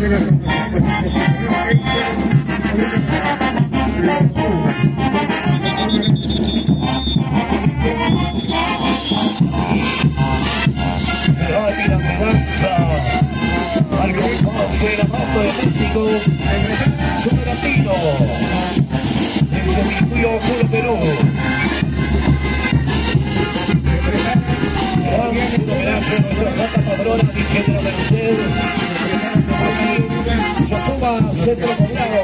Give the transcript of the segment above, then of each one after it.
al grupo Ceramato de México, Latino, desde Circuito Oscuro Perú. Será homenaje a nuestra Santa Patrona, Virgen de la Motuba, centro poblado.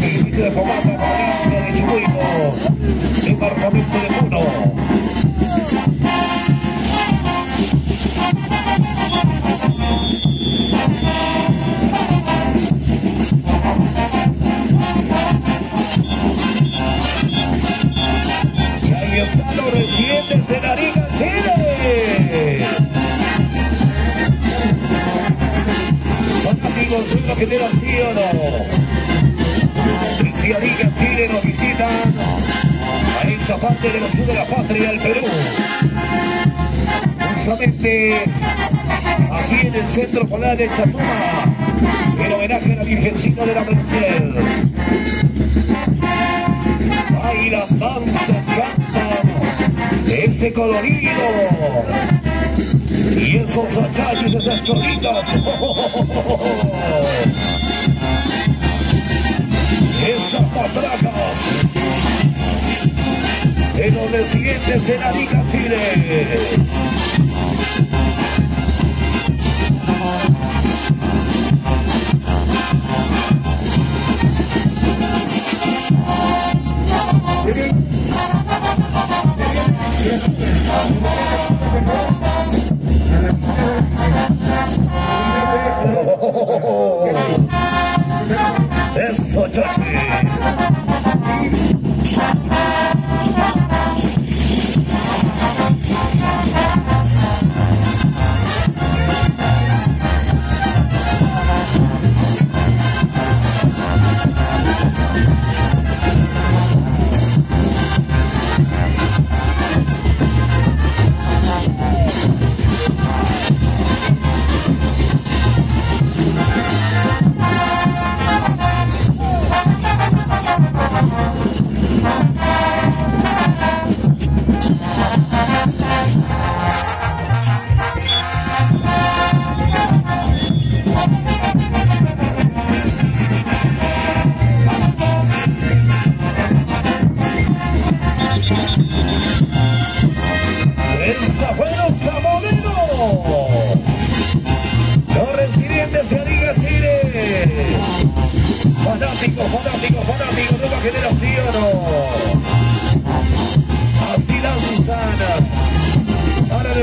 De Pomapa, provincia de Chihuahua. Departamento de nos generan sí o no. Si Chile nos visitan a esa parte de los sur de la patria del Perú. Justamente aquí en el centro polar de Chatuma, el homenaje a la Virgencita de la Merced. Bailan, danzan, cantan, ese colorido. Y esos atalles de esas cholitas. Esas patracas. En los desiguales de la Chile. oh. oh.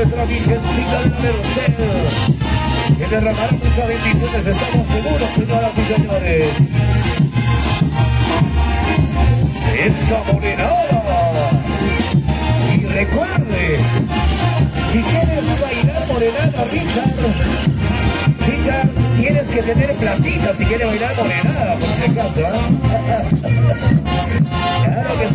nuestra Virgencita de la Merced, que derramará muchas bendiciones, estamos seguros, señoras y señores. ¡Esa morenada! ¡oh! Y recuerde, si quieres bailar morenada, Richard, Richard, tienes que tener platita si quieres bailar morenada, por si acaso, ¿eh? Claro que sí.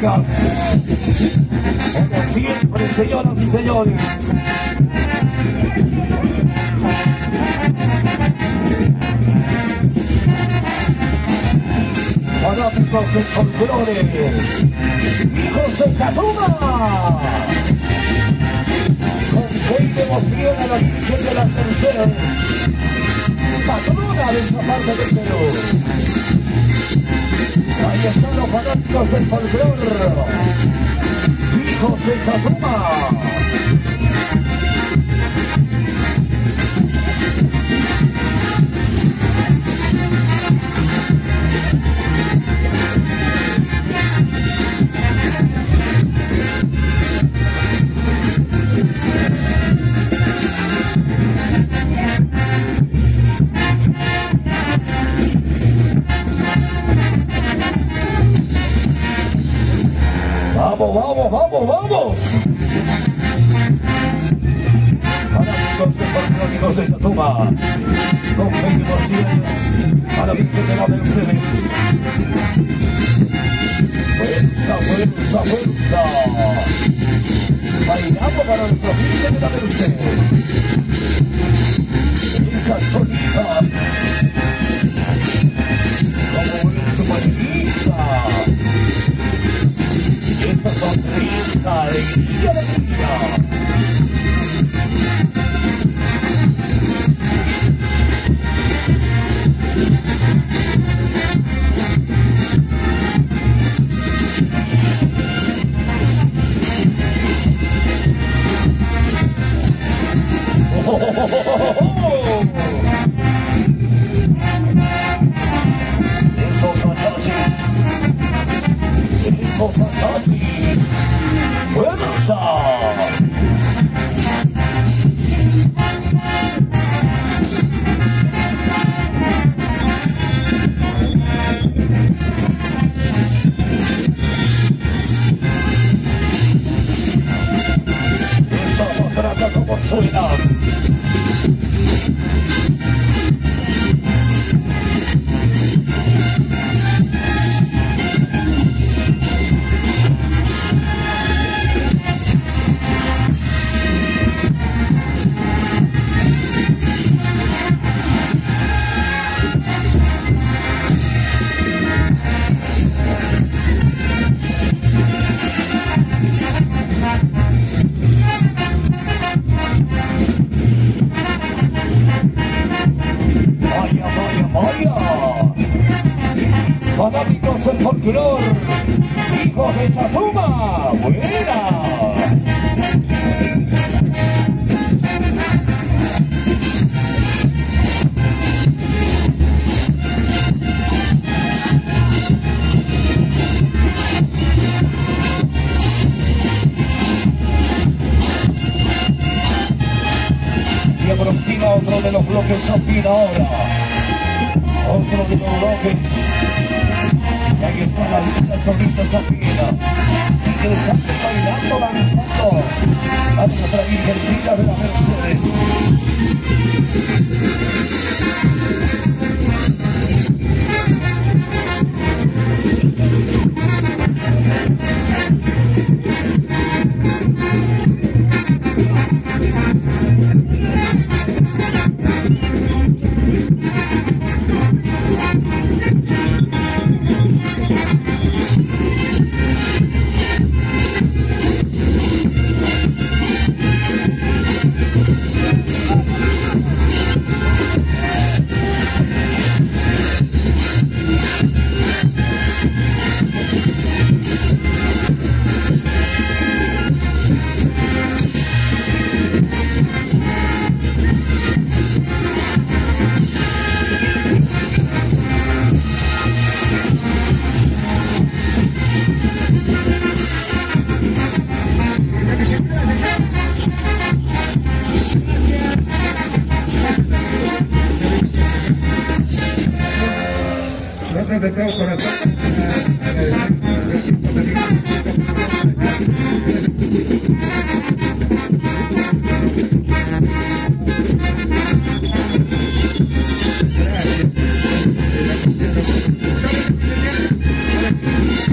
Como siempre, señoras y señores. Fanáticos en folclores. José Caluma. Con fe y devoción a la Virgen de las Mercedes. Patrona de esta parte del Perú. Ahí están los fanáticos del folclore. Hijos de Chatuma. Folclóricos de Chatuma. Con 20% a la Virgen de la Mercedes. Fuerza, fuerza, fuerza. Bailando para nuestro Virgen de la Mercedes. Bloques Zapina ahora. Otro de los bloques. Y ahí está la linda solita Zapina. Interesante bailando, danzando. A nuestra Virgencita de la Mercedes. Nosotros de todo.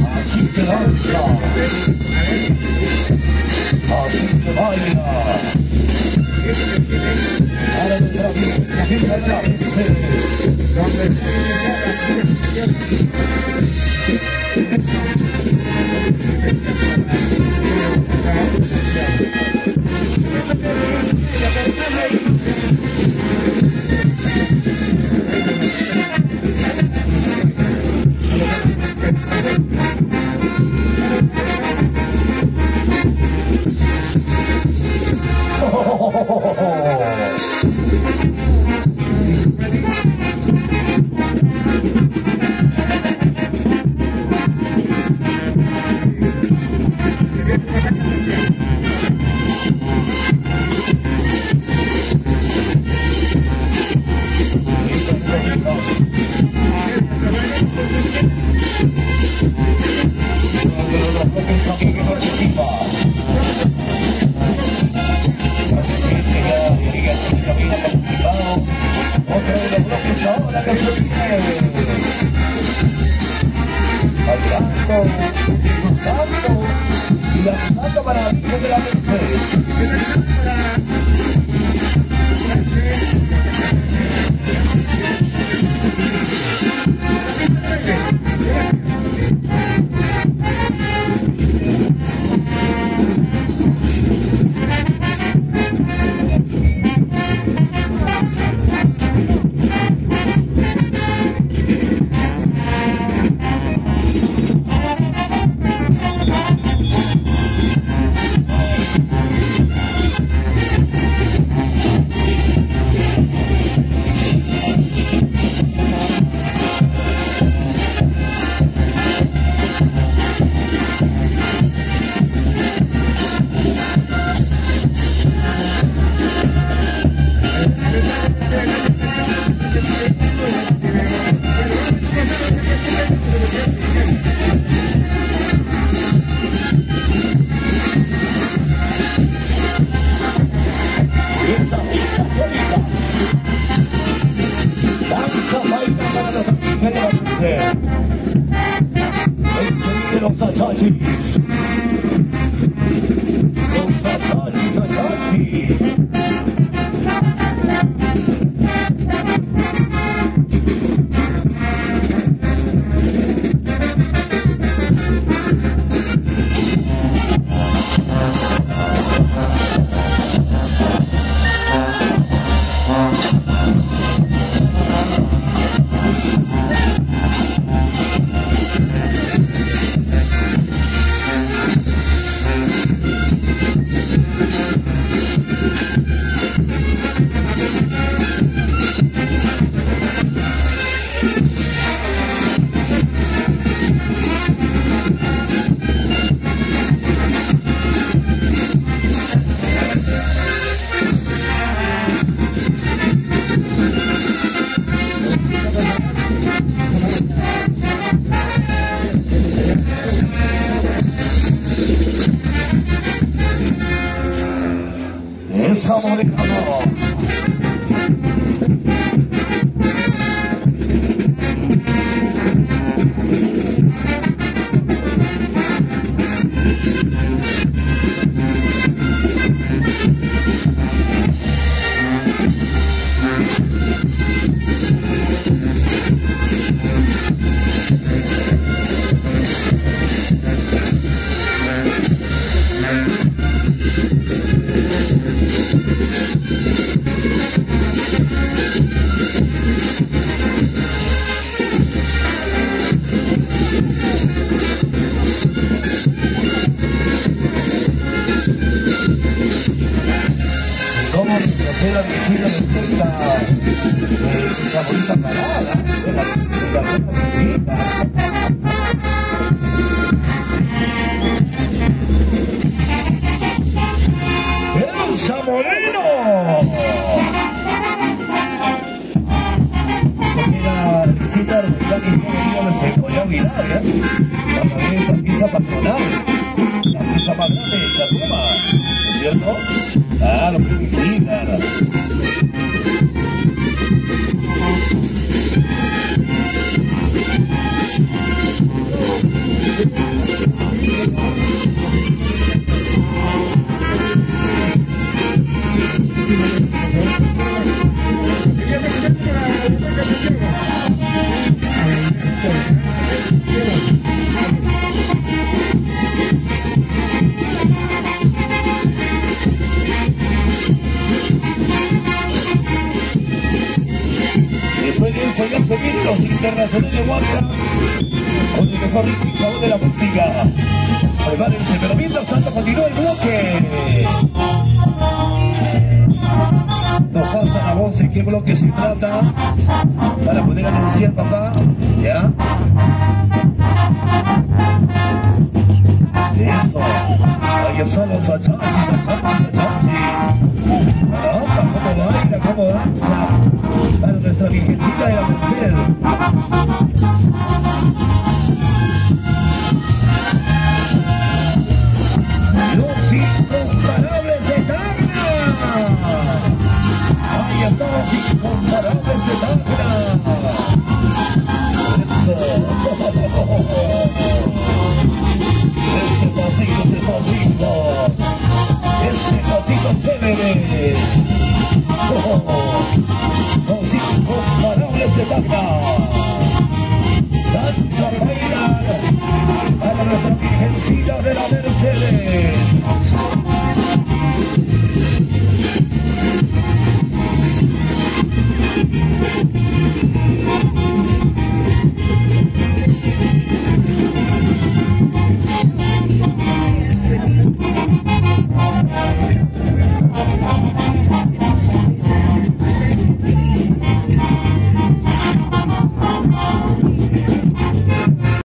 Así se. Así se. Donde Thank you. Esa morena esta bonita parada? De eso ya se vienen los internacionales Huanca con el mejor ritmo de la música. Prepárense, pero mientras tanto continúa el bloque. Nos pasa la voz en qué bloque se trata para poder anunciar, papá. ¿Ya? Eso. Ahí están los achachis, achachis, achachis. Caramba, cómo baila, cómo danza. Para nuestra virgencita de la Merced.